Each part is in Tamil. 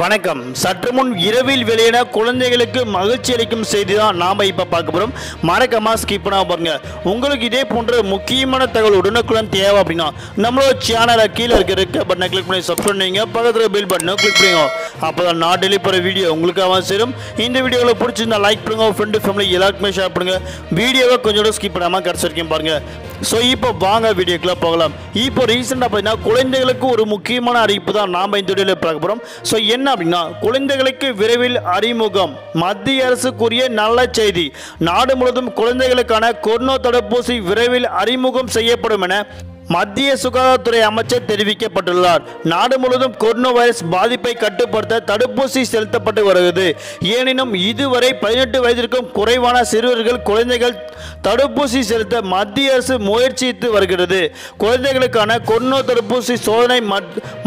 வணக்கம். சற்று முன் இரவில் வெளியின குழந்தைகளுக்கு மகிழ்ச்சி அளிக்கும் செய்தி தான் நாம் இப்போ பார்க்க போகிறோம் மறக்காம ஸ்கிப் பண்ணாமல் பாருங்க. உங்களுக்கு இதே போன்ற முக்கியமான தகவல் உடனுக்குடன் தேவை அப்படின்னா நம்மளோட சேனலை கீழே இருக்க இருக்க பட்டனை கிளிக் பண்ணி சப்ஸ்கிரைப் பண்ணிங்க. பக்கத்தில் பில் பட்டனை கிளிக் பண்ணுங்க. அப்போ தான் நான் டெலிவரி போகிற வீடியோ உங்களுக்காக சேரும் இந்த வீடியோவில் பிடிச்சிருந்தா லைக் பண்ணுங்க. ஃப்ரெண்டு ஃபேமிலி எல்லாருக்குமே ஷேர் பண்ணுங்க. வீடியோவை கொஞ்சம் ஸ்கிப் பண்ணாமல் கிடச்சிருக்கேன் பாருங்கள் பாருங்க. ஸோ இப்போ வாங்க வீடியோக்குள்ளே போகலாம். இப்போ ரீசெண்டாக பார்த்தீங்கன்னா குழந்தைகளுக்கு ஒரு முக்கியமான அறிவிப்பு தான் நாம் இந்த வீடியோவில் பார்க்க போகிறோம் ஸோ என்ன என்ன அப்படின்னா குழந்தைகளுக்கு விரைவில் அறிமுகம். மத்திய அரசு கூறிய நல்ல செய்தி. நாடு முழுவதும் குழந்தைகளுக்கான கொரோனா தடுப்பூசி விரைவில் அறிமுகம் செய்யப்படும் என மத்திய சுகாதாரத்துறை அமைச்சர் தெரிவிக்கப்பட்டுள்ளார். நாடு முழுவதும் கொரோனா வைரஸ் பாதிப்பை கட்டுப்படுத்த தடுப்பூசி செலுத்தப்பட்டு வருகிறது. எனினும் இதுவரை பதினெட்டு வயதிற்கும் குறைவான சிறுவர்கள் குழந்தைகள் தடுப்பூசி செலுத்த மத்திய அரசு முயற்சித்து வருகிறது. குழந்தைகளுக்கான கொரோனா தடுப்பூசி சோதனை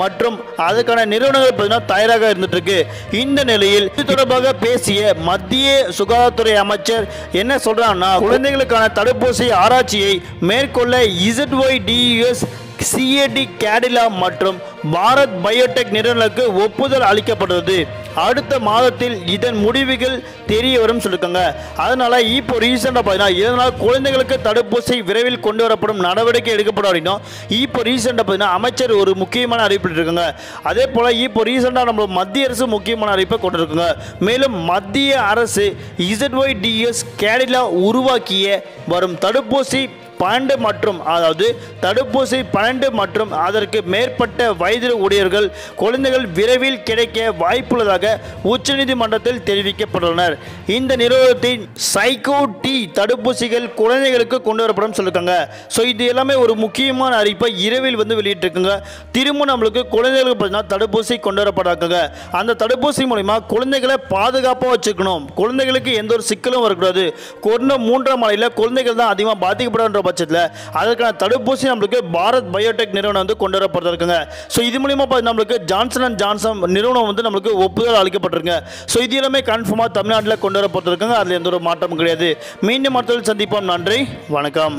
மற்றும் அதற்கான நிறுவனங்கள் பார்த்தீங்கன்னா தயாராக இருந்துட்டு இருக்கு இந்த நிலையில் இது தொடர்பாக பேசிய மத்திய சுகாதாரத்துறை அமைச்சர் என்ன சொல்றாங்கன்னா குழந்தைகளுக்கான தடுப்பூசி ஆராய்ச்சியை மேற்கொள்ள இசட்ஒய்டிஎஸ் சிஏடி கேடிலா மற்றும் பாரத் பயோடெக் நிறுவனங்களுக்கு ஒப்புதல் அளிக்கப்பட்டது அடுத்த மாதத்தில் இதன் முடிவுகள் தெரிய வரும் சொல்லியிருக்காங்க அதனால இப்போ ரீசெண்டாக பார்த்தீங்கன்னா இதனால் குழந்தைகளுக்கு தடுப்பூசி விரைவில் கொண்டு வரப்படும் நடவடிக்கை எடுக்கப்படும் அப்படின்னா இப்போ ரீசெண்டாக பார்த்தீங்கன்னா அமைச்சர் ஒரு முக்கியமான அறிவிப்பு இருக்காங்க அதே போல் இப்போ ரீசெண்டாக நம்ம மத்திய அரசு முக்கியமான அறிவிப்பை கொண்டிருக்குங்க மேலும் மத்திய அரசு இசட்ஒய்டிஎஸ் கேடிலா உருவாக்கிய வரும் தடுப்பூசி பன்னெண்டு மற்றும் அதாவது தடுப்பூசி பன்னெண்டு மற்றும் அதற்கு மேற்பட்ட வயது ஊழியர்கள் குழந்தைகள் விரைவில் கிடைக்க வாய்ப்புள்ளதாக உச்சநீதிமன்றத்தில் தெரிவிக்கப்பட்டுள்ளனர். இந்த நிறுவனத்தின் சைக்கோ டி தடுப்பூசிகள் குழந்தைகளுக்கு கொண்டு வரப்படும் சொல்லியிருக்காங்க. ஸோ இது எல்லாமே ஒரு முக்கியமான அறிவிப்பை இரவில் வந்து வெளியிட்டிருக்குங்க. திரும்ப நம்மளுக்கு குழந்தைகளுக்கு பார்த்தீங்கன்னா தடுப்பூசி கொண்டு வரப்படாங்க அந்த தடுப்பூசி மூலிமா குழந்தைகளை பாதுகாப்பாக வச்சுக்கணும். குழந்தைகளுக்கு எந்த ஒரு சிக்கலும் வரக்கூடாது. கொண்ட மூன்றாம் மலையில் குழந்தைகள் தான் அதிகமாக பாதிக்கப்படுற பட்சத்தில் அதற்கான தடுப்பூசி நம்மளுக்கு பாரத் பயோடெக் நிறுவனம் வந்து கொண்டு வரப்பட்டிருக்குங்க. ஸோ இது மூலிமா பார்த்து நம்மளுக்கு ஜான்சன் அண்ட் ஜான்சன் நிறுவனம் வந்து நம்மளுக்கு ஒப்புதல் அளிக்கப்பட்டிருக்குங்க. ஸோ இது எல்லாமே கன்ஃபார்மாக தமிழ்நாட்டில் கொண்டு வரப்பட்டிருக்குங்க. அதில் எந்த ஒரு மாற்றமும் கிடையாது. மீண்டும் மற்றவர்கள் சந்திப்போம். நன்றி. வணக்கம்.